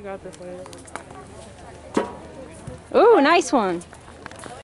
You got this way. Ooh, nice one.